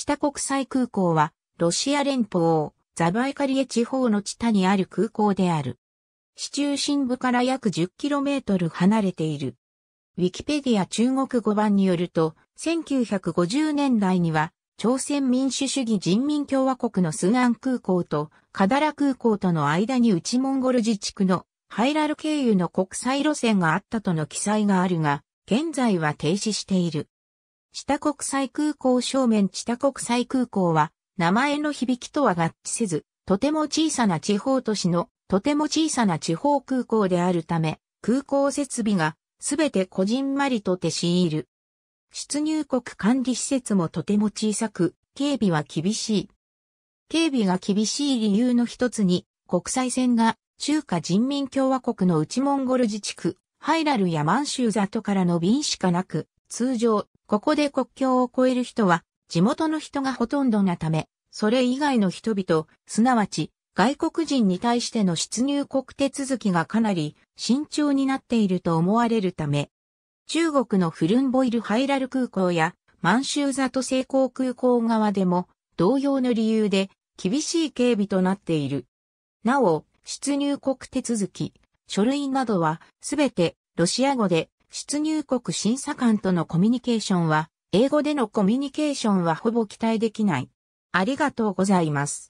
チタ国際空港は、ロシア連邦、ザバイカリエ地方の地下にある空港である。市中心部から約 10km 離れている。ウィキペディア中国語版によると、1950年代には、朝鮮民主主義人民共和国のスンアン空港とカダラ空港との間に内モンゴル自治区のハイラル経由の国際路線があったとの記載があるが、現在は停止している。知多国際空港正面知多国際空港は、名前の響きとは合致せず、とても小さな地方都市のとても小さな地方空港であるため、空港設備がすべてこじんまりとて強いる。出入国管理施設もとても小さく、警備は厳しい。警備が厳しい理由の一つに、国際線が中華人民共和国の内モンゴル自治区、ハイラルや満州里からの便しかなく、通常、ここで国境を越える人は、地元の人がほとんどなため、それ以外の人々、すなわち、外国人に対しての出入国手続きがかなり慎重になっていると思われるため、中国のフルンボイルハイラル空港や満州里成功空港側でも同様の理由で厳しい警備となっている。なお、出入国手続き、書類などはすべてロシア語で出入国審査官とのコミュニケーションは英語でのコミュニケーションはほぼ期待できない。ありがとうございます。